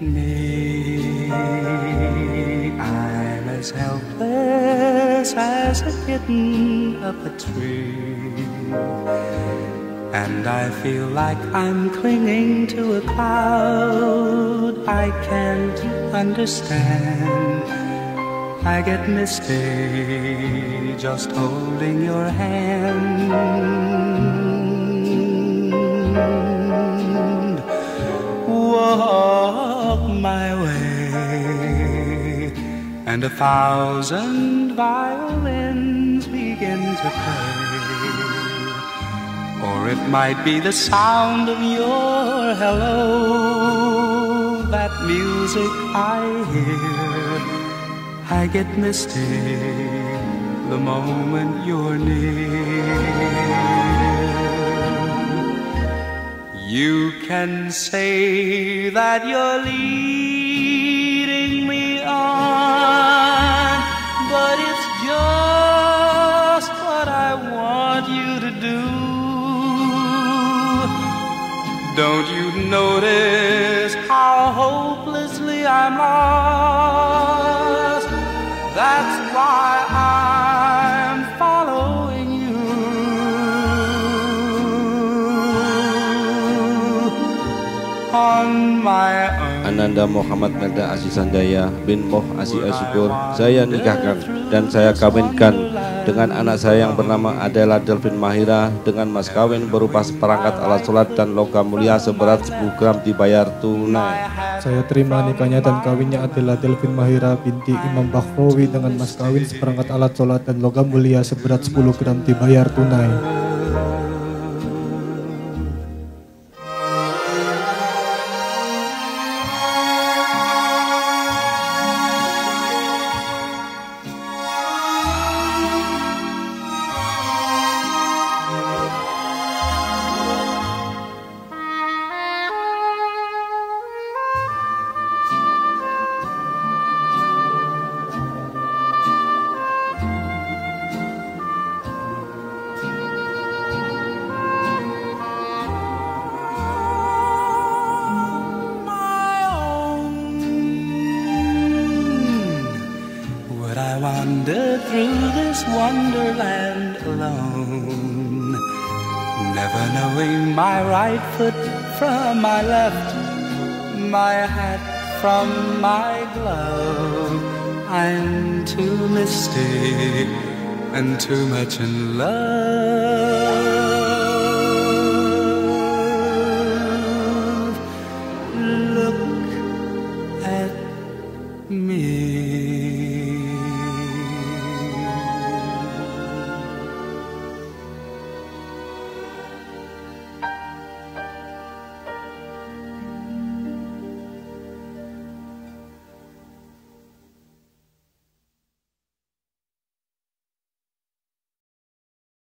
me. I'm as helpless as a kitten up a tree. And I feel like I'm clinging to a cloud I can't understand. I get misty just holding your hand. And a thousand violins begin to play. Or it might be the sound of your hello, that music I hear. I get misty the moment you're near. You can say that you're leading me on, Don't you notice how hopelessly I'm lost? That's why I'm following you. On my. Ananda Muhammad Melda Aziz Sandaya bin Moh Aziz Asyukur saya nikahkan dan saya kawinkan dengan anak saya yang bernama Adela Delvin Mahira dengan mas kawin berupa seperangkat alat sholat dan logam mulia seberat 10 gram dibayar tunai. Saya terima nikahnya dan kawinnya Adela Delvin Mahira binti Imam Bakhrawi dengan mas kawin seperangkat alat sholat dan logam mulia seberat 10 gram dibayar tunai. Wander through this wonderland alone? Never knowing my right foot from my left, my hat from my glove. I'm too misty and too much in love